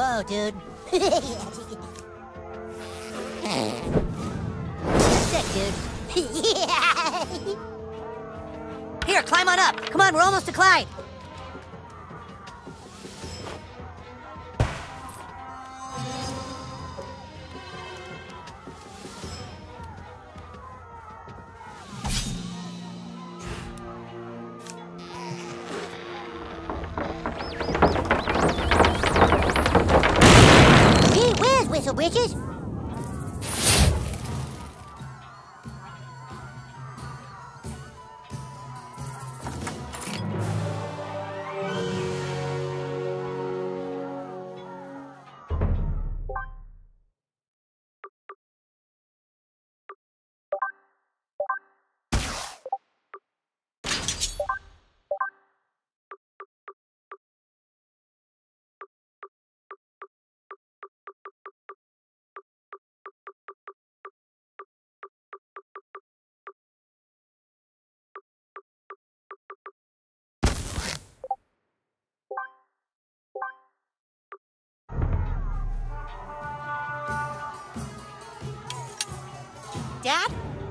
Whoa, dude. Sick, dude. Here, climb on up. Come on, we're almost to Clyde. Whiz, Whistle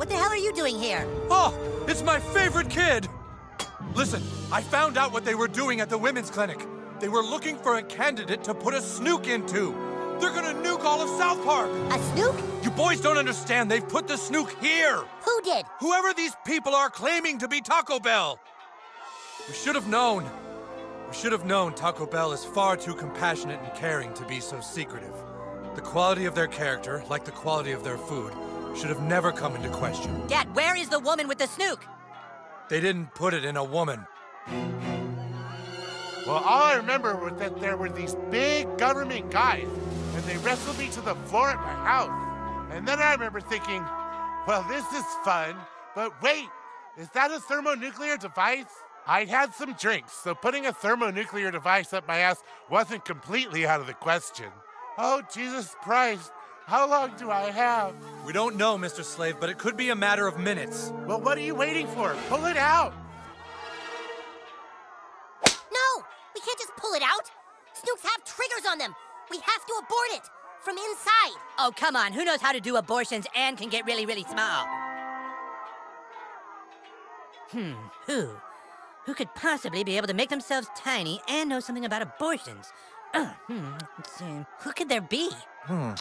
what the hell are you doing here? Oh, it's my favorite kid! Listen, I found out what they were doing at the women's clinic. They were looking for a candidate to put a snuke into. They're gonna nuke all of South Park. A snuke? You boys don't understand. They've put the snuke here. Who did? Whoever these people are claiming to be Taco Bell. We should have known. We should have known Taco Bell is far too compassionate and caring to be so secretive. The quality of their character, like the quality of their food, should have never come into question. Dad, where is the woman with the snuke? They didn't put it in a woman. Well, all I remember was that there were these big government guys, and they wrestled me to the floor at my house. And then I remember thinking, well, this is fun, but wait, is that a thermonuclear device? I'd had some drinks, so putting a thermonuclear device up my ass wasn't completely out of the question. Oh, Jesus Christ, how long do I have? We don't know, Mr. Slave, but it could be a matter of minutes. Well, what are you waiting for? Pull it out! No! We can't just pull it out! Snukes have triggers on them! We have to abort it! From inside! Oh, come on. Who knows how to do abortions and can get really, really small? Hmm, who? Who could possibly be able to make themselves tiny and know something about abortions? Uh, hmm, let's see. Who could there be? Hmm.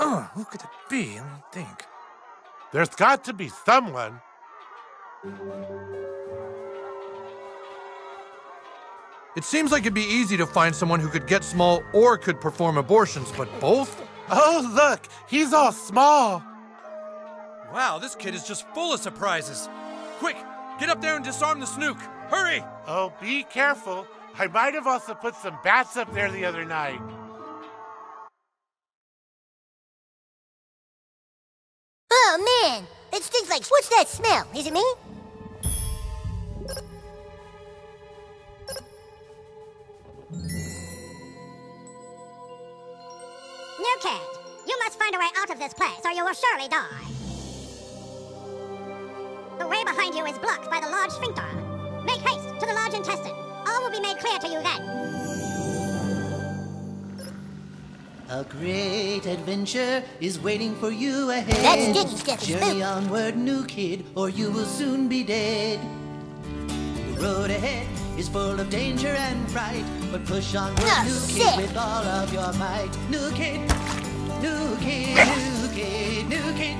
Oh, who could it be? Let me think. There's got to be someone. It seems like it'd be easy to find someone who could get small or could perform abortions, but both? Oh, look, he's all small. Wow, this kid is just full of surprises. Quick, get up there and disarm the snuke. Hurry! Oh, be careful. I might have also put some bats up there the other night. Man! It stinks like. What's that smell? Is it me? New kid, you must find a way out of this place or you will surely die. The way behind you is blocked by the large sphincter. Make haste to the large intestine. All will be made clear to you then. A great adventure is waiting for you ahead. That's Diggy Step Journey Spook. onward, new kid, or you will soon be dead. The road ahead is full of danger and fright, but push onward, Ah, new sick. kid, with all of your might. New kid, new kid, new kid, new kid.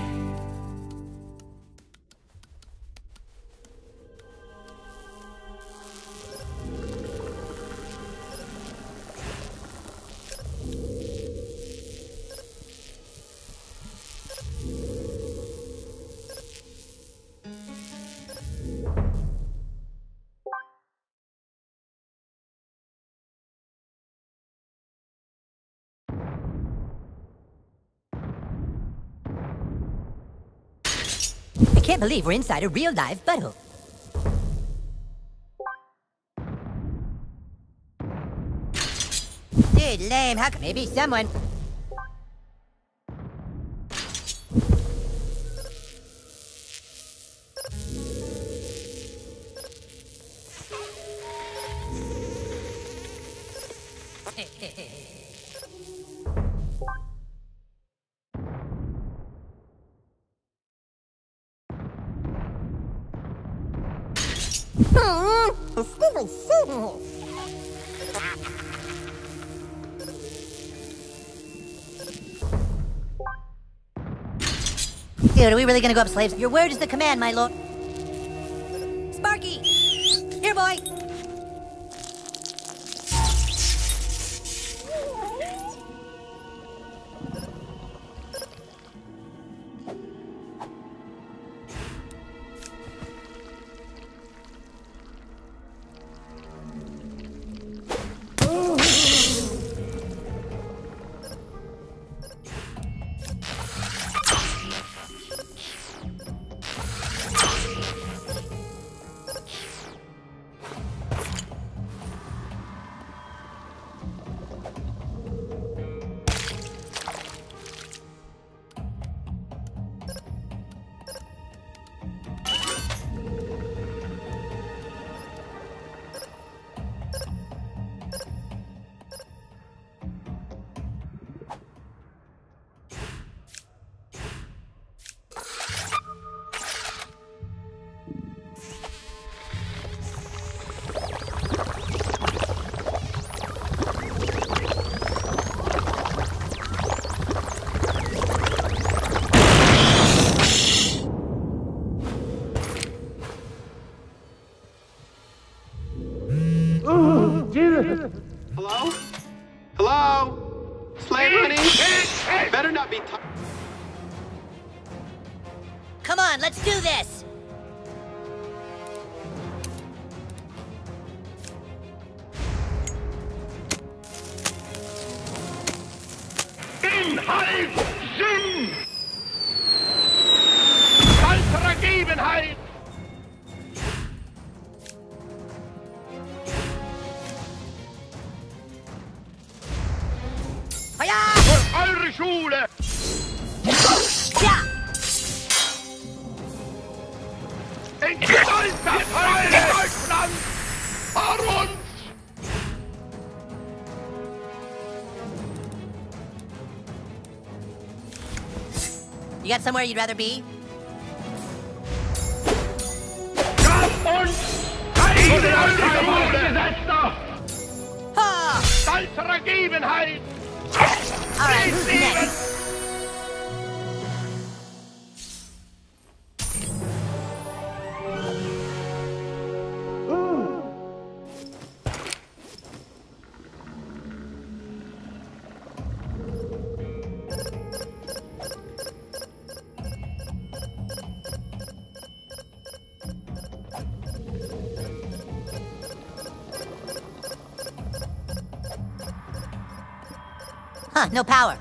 I can't believe we're inside a real live butthole. Dude, lame. How Maybe someone. Dude, are we really gonna go up slaves? Your word is the command, my lord. Hello? Hello? Slave honey? Better not be. Come on, let's do this! Inhalt Sinn! Kaltere Gegebenheit! You got somewhere you'd rather be? Gab uns einen Gesetzter! Ha! Stolzer Gegebenheit! Alright, who's next? Huh, no power.